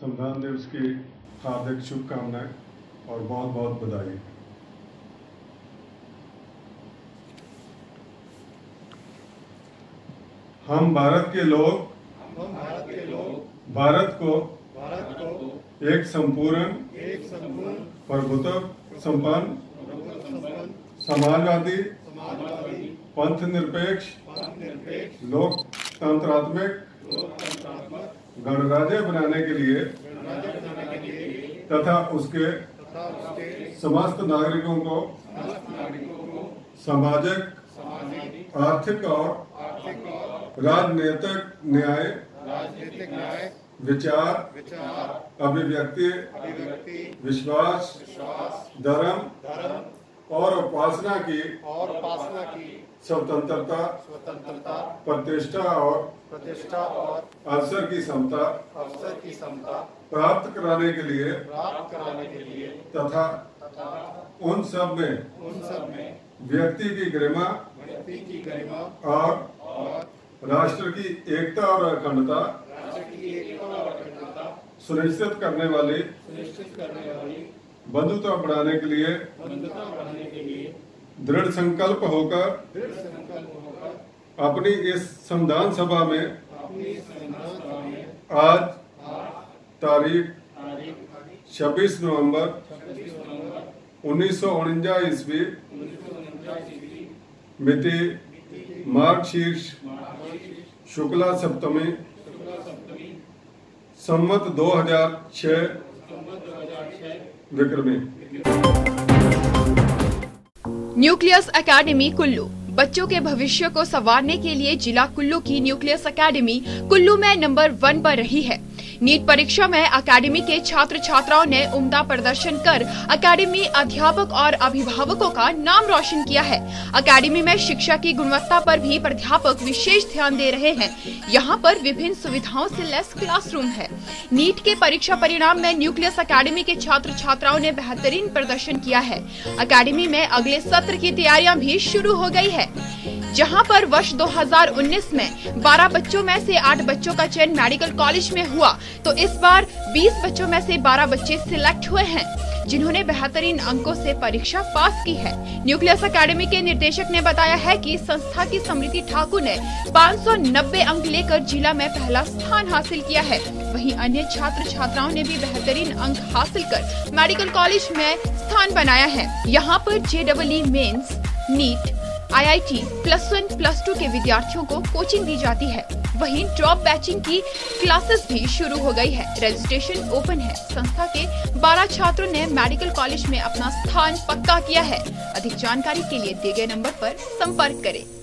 संविधान दिवस की हार्दिक शुभकामनाएँ और बहुत बहुत बधाई। हम भारत के लोग हम भारत के लोग भारत को भारत को एक संपूर्ण एक संपूर्ण प्रभुत्व संपन्न प्रभुत्व संपन्न समाजवादी पंथ निरपेक्ष लोकतंत्रात्मक गणराज्य बनाने के लिए गणराज्य बनाने के लिए तथा उसके समस्त नागरिकों को सामाजिक आर्थिक और राजनीतिक न्याय विचार अभिव्यक्ति विश्वास धर्म और उपासना की और उपासना की स्वतंत्रता स्वतंत्रता प्रतिष्ठा और प्रतिष्ठा और अवसर की समता अवसर की समता प्राप्त कराने के लिए प्राप्त कराने के लिए तथा तथा उन सब में उन सब में व्यक्ति की गरिमा व्यक्ति की गरिमा और और राष्ट्र की एकता और अखंडता राष्ट्र की एकता और अखंडता सुनिश्चित करने वाली सुनिश्चित करने वाली बंधुता बढ़ाने के लिए दृढ़ संकल्प होकर अपनी इस संविधान सभा में आज तारीख तारीख 26 नवंबर उन्नीस सौ ईस्वी मिति मार्ग शीर्ष शुक्ला सप्तमी सम्मत 2006 संवत दो हज़ार छह में न्यूक्लियस अकेडमी कुल्लू। बच्चों के भविष्य को संवारने के लिए जिला कुल्लू की न्यूक्लियस अकेडमी कुल्लू में नंबर वन पर रही है। नीट परीक्षा में अकेडमी के छात्र छात्राओं ने उम्दा प्रदर्शन कर अकेडमी अध्यापक और अभिभावकों का नाम रोशन किया है। अकेडमी में शिक्षा की गुणवत्ता पर भी प्राध्यापक विशेष ध्यान दे रहे हैं। यहाँ पर विभिन्न सुविधाओं से लेस क्लासरूम है। नीट के परीक्षा परिणाम में न्यूक्लियस अकेडमी के छात्र छात्राओं ने बेहतरीन प्रदर्शन किया है। अकेडमी में अगले सत्र की तैयारियाँ भी शुरू हो गई है। जहाँ पर वर्ष 2019 में 12 बच्चों में से 8 बच्चों का चयन मेडिकल कॉलेज में हुआ तो इस बार 20 बच्चों में से 12 बच्चे सिलेक्ट हुए हैं, जिन्होंने बेहतरीन अंकों से परीक्षा पास की है। न्यूक्लियस अकेडमी के निर्देशक ने बताया है कि संस्था की समृद्धि ठाकुर ने 590 अंक लेकर जिला में पहला स्थान हासिल किया है। वहीं अन्य छात्र छात्राओं ने भी बेहतरीन अंक हासिल कर मेडिकल कॉलेज में स्थान बनाया है। यहाँ पर J double mains NEET IIT plus one plus two के विद्यार्थियों को कोचिंग दी जाती है। वहीं ड्रॉप बैचिंग की क्लासेस भी शुरू हो गई है। रजिस्ट्रेशन ओपन है। संस्था के 12 छात्रों ने मेडिकल कॉलेज में अपना स्थान पक्का किया है। अधिक जानकारी के लिए दिए गए नंबर आरोप संपर्क करें।